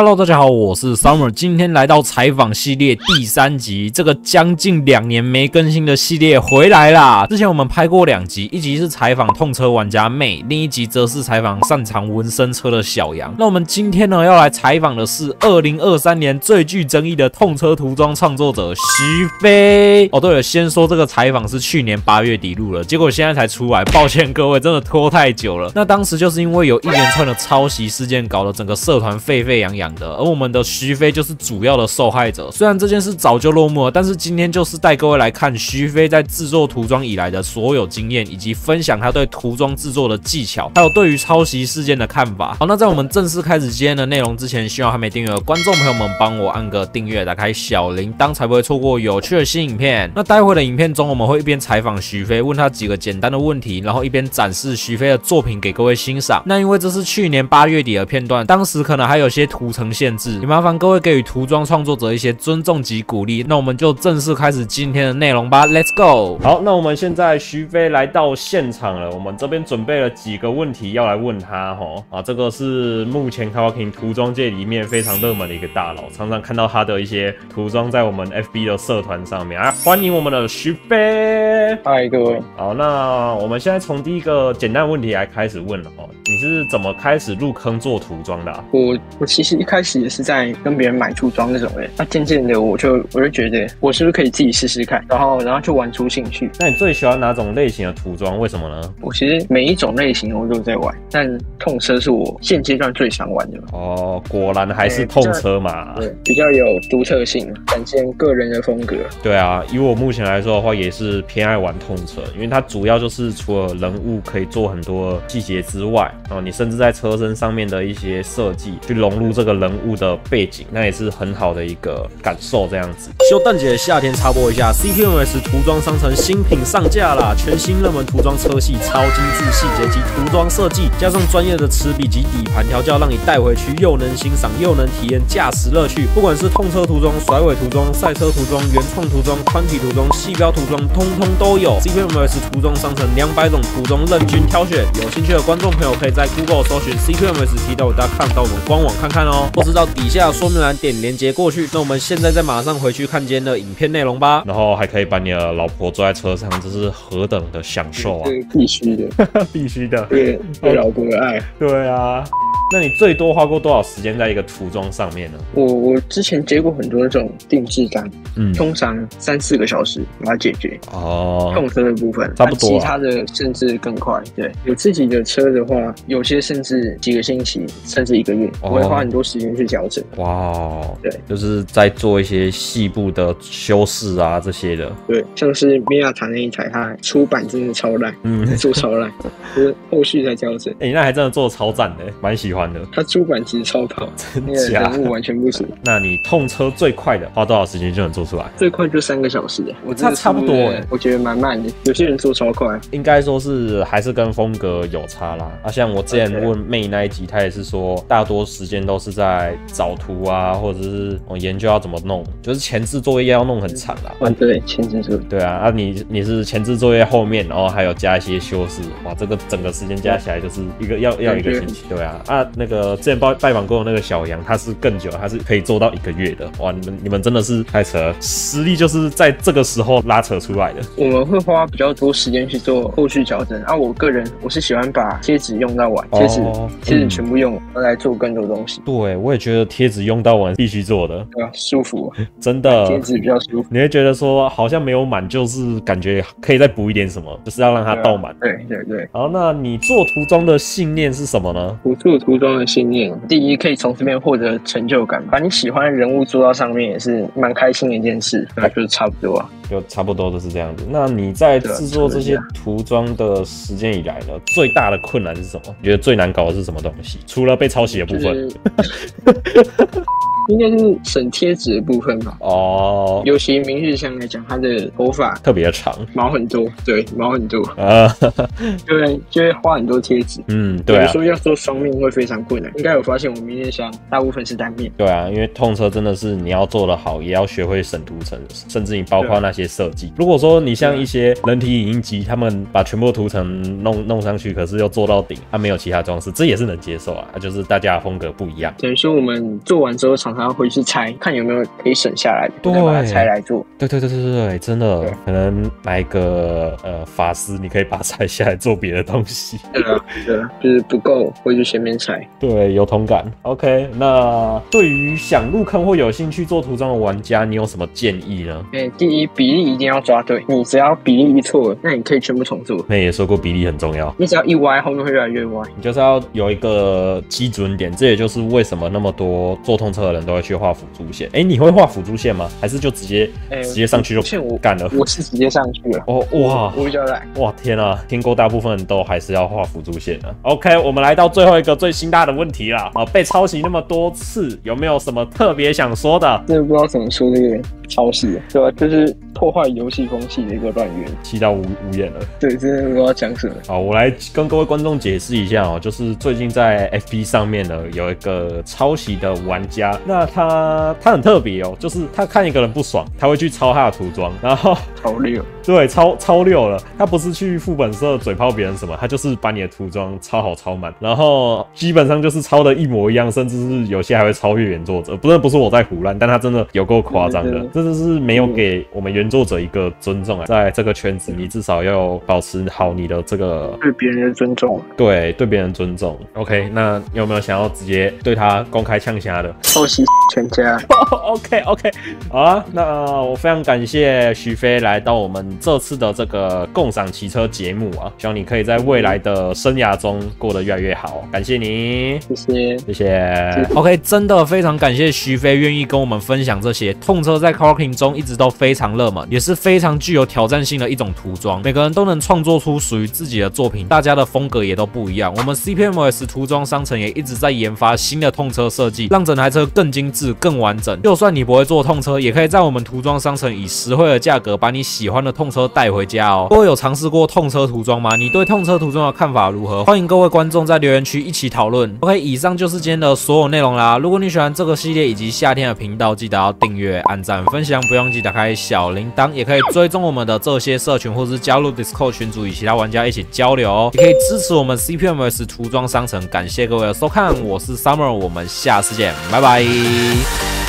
Hello，大家好，我是 Summer，今天来到采访系列第三集，这个将近两年没更新的系列回来啦。之前我们拍过两集，一集是采访痛车玩家妹，另一集则是采访擅长纹身车的小杨。那我们今天呢要来采访的是二零二三年最具争议的痛车涂装创作者徐飞。哦，对了，先说这个采访是去年八月底录了，结果现在才出来，抱歉各位，真的拖太久了。那当时就是因为有一连串的抄袭事件，搞得整个社团沸沸扬扬。而我们的徐飞就是主要的受害者。虽然这件事早就落幕了，但是今天就是带各位来看徐飞在制作涂装以来的所有经验，以及分享他对涂装制作的技巧，还有对于抄袭事件的看法。好，那在我们正式开始今天的内容之前，希望还没订阅的观众朋友们帮我按个订阅，打开小铃铛，才不会错过有趣的新影片。那待会的影片中，我们会一边采访徐飞，问他几个简单的问题，然后一边展示徐飞的作品给各位欣赏。那因为这是去年八月底的片段，当时可能还有些涂。层限制，也麻烦各位给予涂装创作者一些尊重及鼓励。那我们就正式开始今天的内容吧，Let's go。好，那我们现在徐飞来到现场了，我们这边准备了几个问题要来问他哈。啊，这个是目前 Kawking 涂装界里面非常热门的一个大佬，常常看到他的一些涂装在我们 FB 的社团上面啊。欢迎我们的徐飞，嗨各位。好，那我们现在从第一个简单问题来开始问了哦。你是怎么开始入坑做涂装的？我我其实一开始也是在跟别人买涂装那种人，那渐渐的我就我就觉得我是不是可以自己试试看，然后然后就玩出兴趣。那你最喜欢哪种类型的涂装？为什么呢？我其实每一种类型我都在玩，但痛车是我现阶段最想玩的。哦，果然还是痛车嘛，对，比较有独特性，展现个人的风格。对啊，以我目前来说的话，也是偏爱玩痛车，因为它主要就是除了人物可以做很多细节之外。哦，你甚至在车身上面的一些设计，去融入这个人物的背景，那也是很好的一个感受。这样子，修蛋姐夏天插播一下，CPMS 涂装商城新品上架啦！全新热门涂装车系，超精致细节及涂装设计，加上专业的齿比及底盘调教，让你带回去又能欣赏又能体验驾驶乐趣。不管是痛车涂装、甩尾涂装、赛车涂装、原创涂装、宽体涂装、细标涂装，通通都有。CPMS 涂装商城两百种涂装任君挑选，有兴趣的观众朋友可以。在 Google 搜寻 CPMS 提到，大家看到我们官网看看哦，或是到底下说明栏点连接过去。那我们现在再马上回去看今天的影片内容吧。然后还可以把你的老婆坐在车上，这是何等的享受啊！必须的，必须的，对对老公的爱，对啊。那你最多花过多少时间在一个涂装上面呢？我我之前接过很多那种定制单，嗯，通常三四个小时把它解决。哦，动车的部分差不多，其他的甚至更快。对，有自己的车的话，有些甚至几个星期，甚至一个月，我会花很多时间去调整。哇，对，就是在做一些细部的修饰啊这些的。对，像是米亚塔那一台，它出版真的超烂，嗯，做超烂，就是后续再调整。哎，那还真的做的超赞的，蛮喜欢。它出版其实超跑，真假？人物完全不熟。那你痛车最快的花多少时间就能做出来？最快就三个小时。我差差不多哎，我觉得蛮慢的。有些人做超快，应该说是还是跟风格有差啦。啊，像我之前问妹那一集，她也是说，大多时间都是在找图啊，或者是我研究要怎么弄，就是前置作业要弄很长啦。嗯，对，前置作业。对啊，啊你你是前置作业后面，然后还有加一些修饰，哇，这个整个时间加起来就是一个要要一个星期。对啊，啊。那个之前拜拜访过的那个小杨，他是更久，他是可以做到一个月的。哇，你们你们真的是太扯了，实力就是在这个时候拉扯出来的。我们会花比较多时间去做后续调整。啊，我个人我是喜欢把贴纸用到完，贴纸贴纸全部用来做更多东西。对，我也觉得贴纸用到完必须做的，对啊，舒服，真的贴纸比较舒服。你会觉得说好像没有满，就是感觉可以再补一点什么，就是要让它倒满。对对对。好，那你做涂装的信念是什么呢？我做涂装的信念，第一可以从这边获得成就感，把你喜欢的人物做到上面也是蛮开心的一件事，那就是差不多啊，就差不多都是这样子。那你在制作这些涂装的时间以来呢，最大的困难是什么？你觉得最难搞的是什么东西？除了被抄袭的部分。应该是省贴纸的部分吧。哦，尤其明日香来讲，它的头发特别长，毛很多，对，毛很多啊，对，就会花很多贴纸。嗯，对，比如说要做双面会非常困难。应该有发现，我明日香大部分是单面。对啊，因为痛车真的是你要做的好，也要学会省图层，甚至你包括那些设计。如果说你像一些人体影印机，他们把全部图层弄弄上去，可是又做到顶，它没有其他装饰，这也是能接受啊。它就是大家风格不一样。等于说我们做完之后，常常会去拆，看有没有可以省下来的，对，把它拆来做。对对对对对对，真的，可能买个呃法师，你可以把它拆下来做别的东西。对啊，对，就是不够，回去前面拆。对，有同感。OK，那对于想入坑或有兴趣做涂装的玩家，你有什么建议呢？哎，第一，比例一定要抓对，你只要比例一错，那你可以全部重做。那也说过比例很重要，你只要一歪，后面会越来越歪。你就是要有一个基准点，这也就是为什么那么多做通车的人都会去画辅助线。哎，你会画辅助线吗？还是就直接直接上去就干了？我是直接上去了。哦哇，我比较懒。哇天啊，听过大部分人都还是要画辅助线的。OK，我们来到最后一个最心大的问题了啊！被抄袭那么多次，有没有什么特别想说的？真的不知道怎么说这个抄袭，对吧？就是破坏游戏风气的一个乱源，气到无无言了。对，真的不知道讲什么。好，我来跟各位观众解释一下哦，就是最近在 FB 上面呢有一个抄袭的玩家，那他他很特别哦，就是他看一个人不爽，他会去抄他的涂装，然后好六，对，超超六了。他不是去副本社嘴炮别人什么，他就是把你的涂装超好超满，然后基本上就是抄的一模一样，甚至是有些还会超越原作者。不是不是我在胡乱，但他真的有够夸张的，真的是没有给我们原作者一个尊重啊！在这个圈子，你至少要保持好你的这个对别人的尊重，对对别人尊重。OK，那有没有想要直接对他公开呛虾的？抄袭全家。OK OK，好啊，那我非常感谢徐飞来到我们这次的这个共赏骑车节目啊，希望你可以在未来的生涯中过得越来越好。感谢你，谢谢谢谢。OK，真的非常感谢徐飞愿意跟我们分享这些。痛车在 Carking 中一直都非常热门，也是非常具有挑战性的一种涂装，每个人都能创作出属于自己的作品，大家的风格也都不一样。我们 CPMS 涂装商城也一直在研发新的痛车设计，让整台车更精致、更完整。就算你不会做痛车，也可以在我们涂装商城以实惠的价格把你喜欢的痛车带回家哦。各位有尝试过痛车涂装吗？你对痛车涂装的看法如何？欢迎各位观众在留言区一起讨论。OK，以上就是今天的所有内容啦。如果你喜欢这个系列以及夏天的频道，记得要订阅、按赞、分享，不用记得开小铃铛，也可以追踪我们的这些社群，或是加入 Discord 群组与其他玩家一起交流。也可以支持我们 CPMS 涂装商城。感谢各位的收看，我是 Summer，我们下次见，拜拜。